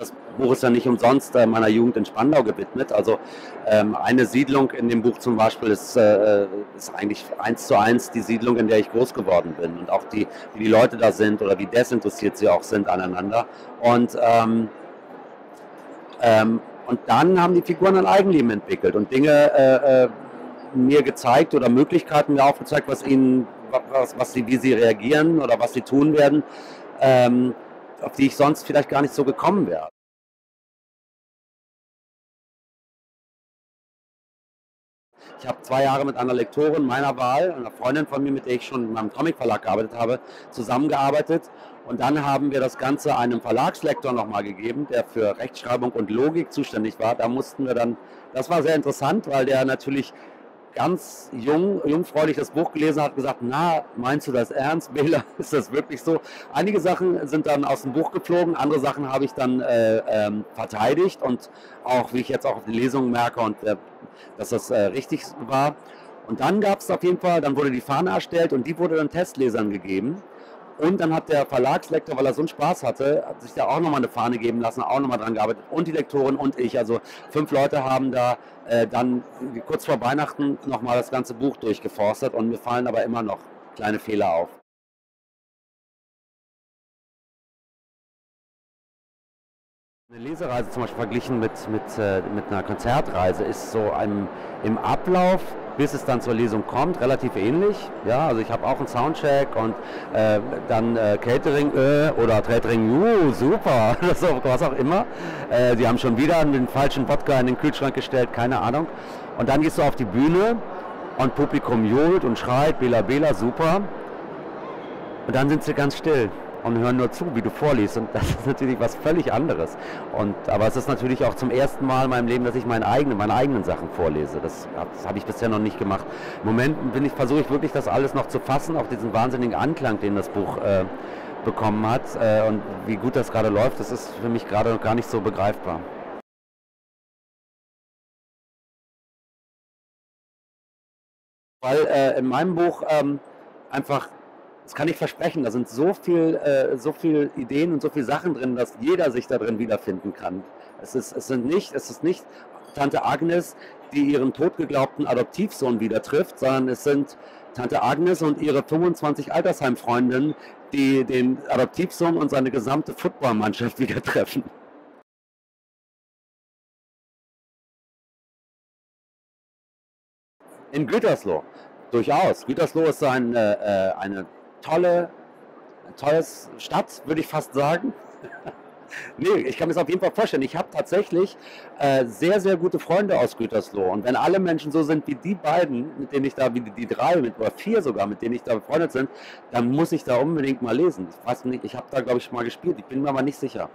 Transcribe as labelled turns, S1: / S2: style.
S1: Das Buch ist ja nicht umsonst äh, meiner Jugend in Spandau gewidmet. Also ähm, eine Siedlung in dem Buch zum Beispiel ist, äh, ist eigentlich eins zu eins die Siedlung, in der ich groß geworden bin. Und auch die, wie die Leute da sind oder wie desinteressiert sie auch sind aneinander. Und, ähm, ähm, und dann haben die Figuren ein Eigenleben entwickelt und Dinge äh, äh mir gezeigt oder Möglichkeiten mir aufgezeigt, was ihnen, was, was sie, wie sie reagieren oder was sie tun werden. Auf die ich sonst vielleicht gar nicht so gekommen wäre. Ich habe zwei Jahre mit einer Lektorin meiner Wahl, einer Freundin von mir, mit der ich schon in meinem Comicverlag gearbeitet habe, zusammengearbeitet. Und dann haben wir das Ganze einem Verlagslektor nochmal gegeben, der für Rechtschreibung und Logik zuständig war. Da mussten wir dann, das war sehr interessant, weil der natürlich ganz jung, jungfräulich das Buch gelesen hat, gesagt, na, meinst du das ernst, Bela? Ist das wirklich so? Einige Sachen sind dann aus dem Buch geflogen, andere Sachen habe ich dann äh, ähm, verteidigt und auch, wie ich jetzt auch auf die Lesungen merke, und äh, dass das äh, richtig war. Und dann gab es auf jeden Fall, dann wurde die Fahne erstellt und die wurde dann Testlesern gegeben. Und dann hat der Verlagslektor, weil er so einen Spaß hatte, hat sich da auch nochmal eine Fahne geben lassen, auch nochmal dran gearbeitet. Und die Lektorin und ich. Also fünf Leute haben da äh, dann kurz vor Weihnachten nochmal das ganze Buch durchgeforstet. Und mir fallen aber immer noch kleine Fehler auf. Eine Lesereise zum Beispiel verglichen mit, mit, äh, mit einer Konzertreise ist so ein, im Ablauf bis es dann zur Lesung kommt, relativ ähnlich. Ja, also ich habe auch einen Soundcheck und äh, dann äh, Catering äh, oder Catering, uh, super, was auch immer. Äh, die haben schon wieder den falschen Wodka in den Kühlschrank gestellt, keine Ahnung. Und dann gehst du auf die Bühne und Publikum johlt und schreit, Bela Bela, super. Und dann sind sie ganz still und hören nur zu, wie du vorliest. Und das ist natürlich was völlig anderes. Und, aber es ist natürlich auch zum ersten Mal in meinem Leben, dass ich meine eigenen, meine eigenen Sachen vorlese. Das, das habe ich bisher noch nicht gemacht. Im Moment ich, versuche ich wirklich das alles noch zu fassen, auch diesen wahnsinnigen Anklang, den das Buch äh, bekommen hat. Äh, und wie gut das gerade läuft, das ist für mich gerade noch gar nicht so begreifbar. Weil äh, in meinem Buch ähm, einfach das kann ich versprechen. Da sind so viel, äh, so viel Ideen und so viele Sachen drin, dass jeder sich da drin wiederfinden kann. Es ist, es sind nicht, es ist nicht Tante Agnes, die ihren totgeglaubten Adoptivsohn wieder trifft, sondern es sind Tante Agnes und ihre 25 Altersheimfreundinnen, die den Adoptivsohn und seine gesamte Footballmannschaft wieder treffen. In Gütersloh, durchaus. Gütersloh ist ein, äh, eine tolle, tolles Stadt, würde ich fast sagen. nee, ich kann mir das auf jeden Fall vorstellen. Ich habe tatsächlich äh, sehr, sehr gute Freunde aus Gütersloh. Und wenn alle Menschen so sind wie die beiden, mit denen ich da, wie die, drei mit, oder vier sogar, mit denen ich da befreundet bin, dann muss ich da unbedingt mal lesen. Ich weiß nicht, ich habe da, glaube ich, mal gespielt. Ich bin mir aber nicht sicher.